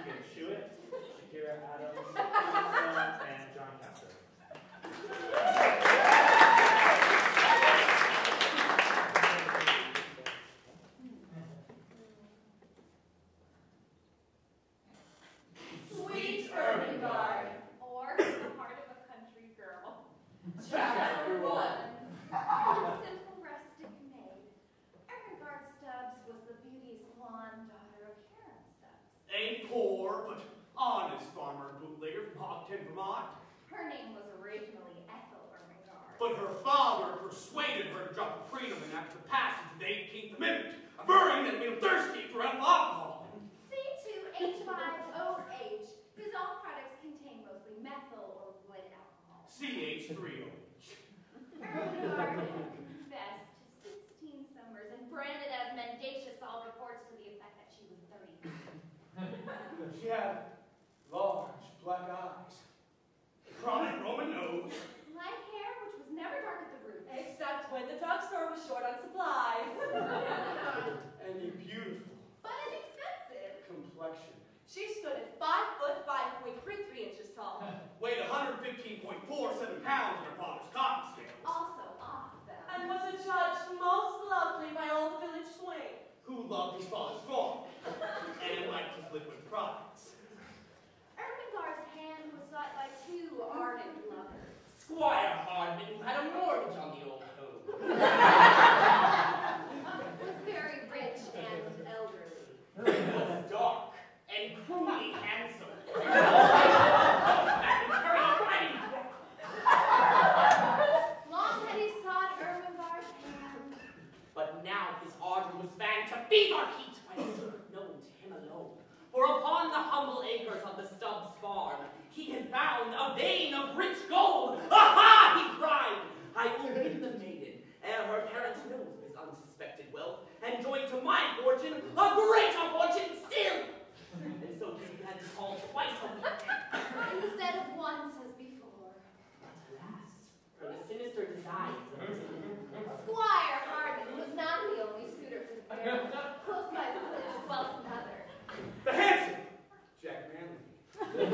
Keegon Schuett, Shakiera Adams, Lisa, and Jon Castro. Sweet Ermengarde. Or the heart of a country girl. Chapter one. Simple rustic maid. Ermengarde Stubbs was the beauteous blonde daughter of Karen Stubbs. A poor but honest farmer bootlegger from Hogton, Vermont. Her name was originally Ethel Ermengarde. But her father persuaded her to drop the freedom and after the passage of the 18th Amendment, averring that it made him thirsty for alcohol. C2H5OH. His own products contain mostly methyl or wood alcohol. CH3O. Ermengarde confessed to 16 summers and branded as mendacious all reports to the effect that she was 30. She had large black eyes, a prominent Roman nose, Light hair, which was never dark at the roots. Except when the drugstore was short on supplies. and a beautiful But inexpensive. complexion. She stood at five foot five point three three inches tall. Weighed 115.47 pounds on her father's cotton scale. Also off them. And was adjudged most lovely by all the village swing. Who loved his father's farm and liked his liquid products. Ermengarde's hand was sought by two ardent lovers. Squire Hardman, who had a mortgage on the old home. Was very rich and elderly. He was dark and cruelly handsome. Long had he sought Ermengarde's hand. But now to fever heat a secret known to him alone. For upon the humble acres of the Stubbs farm, he had found a vein of rich gold. Aha! he cried. I will the maiden, ere her parents knows of his unsuspected wealth, and join to my fortune a greater fortune still. And so he began to call twice a week. Instead of once as before. Alas, for the sinister designs of his Squire Hardman was not the only suitor for the fair. Close by the village dwelt another. The handsome Jack Manley. Curly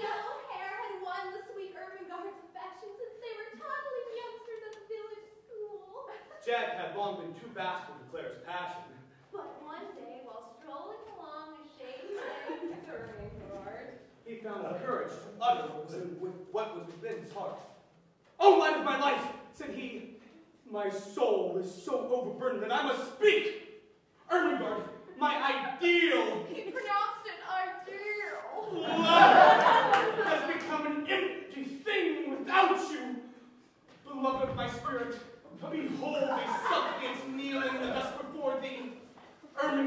yellow hair had won the sweet Ermengarde's affection since they were toddling youngsters at the village school. Jack had long been too bashful to declare his passion. But one day, while strolling along a shady Ermengarde, He found the courage to utter what was, what was within his heart. Oh, light of my life, said he, my soul is so overburdened that I must speak. Ermengarde, my ideal he pronounced it ideal. love has become an empty thing without you. Beloved of my spirit, behold these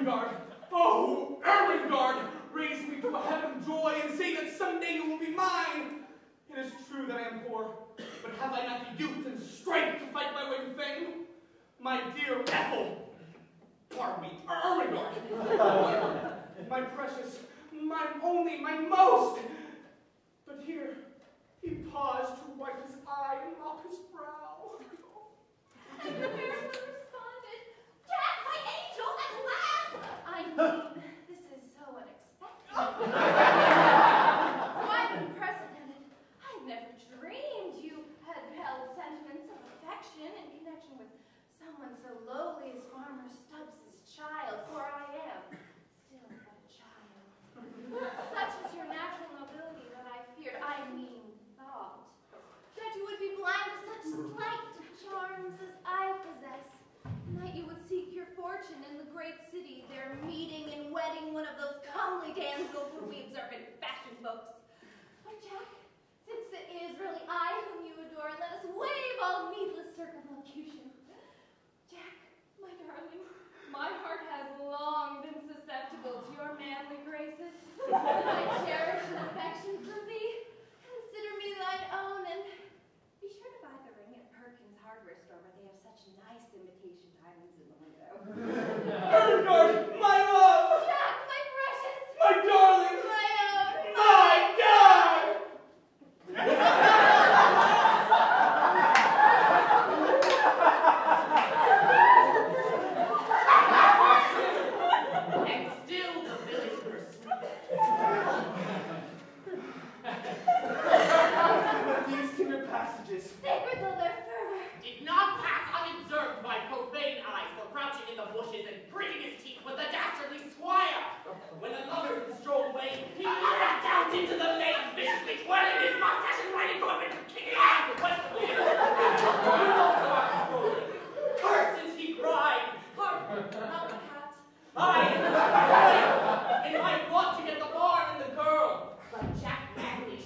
Ermengarde, oh, Ermengarde, raise me to a heaven of joy and say that someday you will be mine. It is true that I am poor, but have I not the youth and strength to fight my way to fame? My dear Ethel, pardon me, Ermengarde, my precious, my only, my most. But here, he paused to wipe his eye and mop his brow. And the parrot responded, Jack, my angel, at last! I mean, this is so unexpected. Quite unprecedented. I never dreamed you had held sentiments of affection in connection with someone so lowly as Farmer Stubbs's child, for I am still but a child. Such is your natural nobility that I feared, I mean thought, that you would be blind to such slight charms as I possess, and that you would seek your fortune in the great city, there meeting and wedding one of those comely damsels whom we observe in fashion books. But Jack, since it is really I whom you adore, let us waive all needless circumlocution. Jack, my darling, my heart has long been susceptible to your manly graces. I cherish an affection for thee. Consider me thine own, and be sure to buy the ring at Perkins' hardware store, where they have such nice imitation diamonds in the window. Ermengarde, my love, Jack, my precious, my darling, my own, my God! And still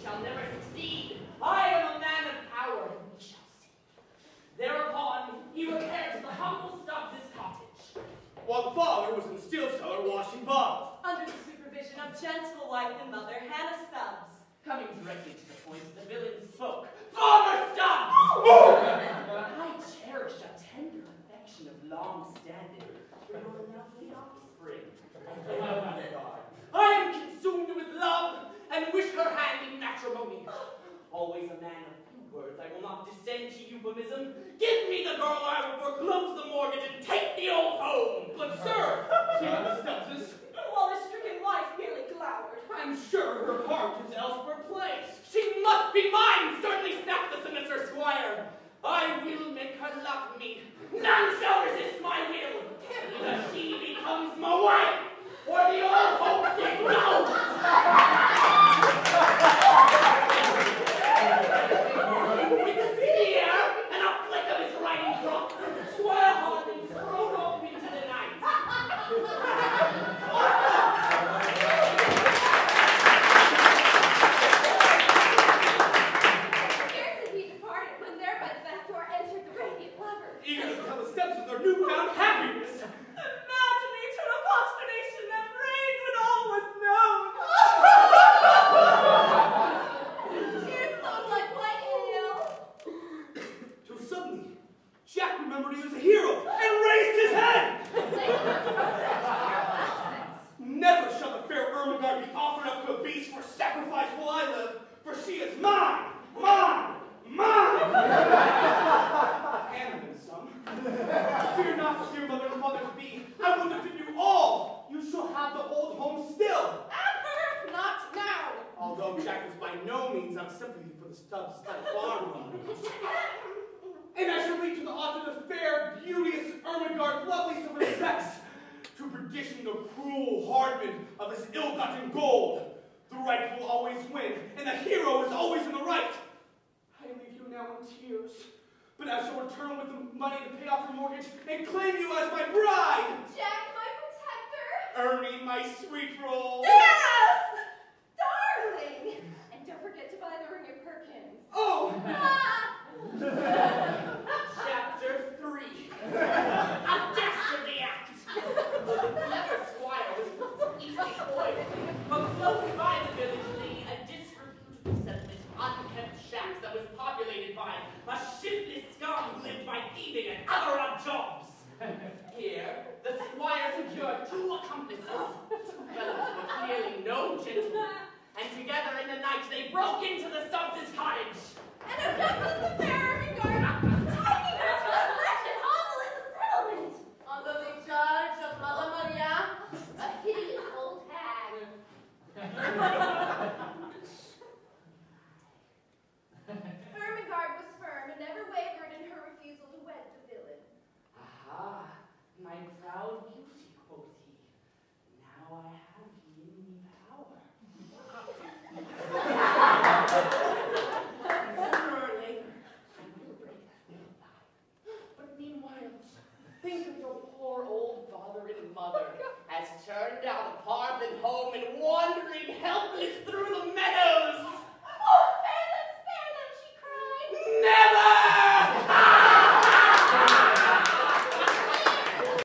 shall never succeed. I am a man of power, and we shall see. Thereupon, he repaired to the humble Stubbs' cottage. While the father was in the steel cellar washing bottles. Under the supervision of gentle wife and mother, Hannah Stubbs. Coming directly to the point, the villain spoke. Farmer Stubbs! I cherish a tender affection of long standing for your lovely offspring. I am consumed with love and wish her hand in matrimony. Always a man of few words, I will not descend to euphemism. Give me the girl, I will foreclose the mortgage and take the old home. But sir, Stubbses, I'm sure her heart is elsewhere placed. She must be mine, sternly snapped the sinister squire. I will make her love me. None shall resist my will. Either she becomes my wife, or the old home they go. With a sneer and a flick of his riding crop, Squire Hawkins strode off into the night. Scarce had he departed when there by the back door entered the radiant lover. Eager to tell the Stubbses their newfound happiness. Imagine the eternal consternation that reigned when all was known. Tears flowed like white hail. Till suddenly, Jack remembered he was a hero and raised his head. Never shall the fair Ermengarde be offered up to a beast for sacrifice while I live, for she is mine, mine, mine. and then some. Fear not, dear mother and father to be. I will defend you all. You shall have the old home still. Ever, not now. Although Jack was by no means on sympathy for the Stubbs at farm. And I shall lead to the author the fair, beauteous Ermengarde, loveliest of her sex, to perdition the cruel hardman of his ill-gotten gold. The right will always win, and the hero is always in the right. I leave you now in tears, but I shall return with the money to pay off your mortgage and claim you as my bride. Jack, my protector. Ernie, my sweet roll. Dearest! Darling! And don't forget to buy the ring of Perkins. Oh, Ah! Chapter 3 A dastardly act! The clever squire was easily foiled, but floated by the village lay a disreputable settlement of unkempt shacks that was populated by a shiftless who lived by thieving and other odd jobs. Here, the squire secured two accomplices, fellows who clearly no gentlemen, and together in the night they broke into the Stubbs' cottage. And abducted the fair Think of your poor old father and mother as turned out of hearth and home and wandering helpless through the meadows.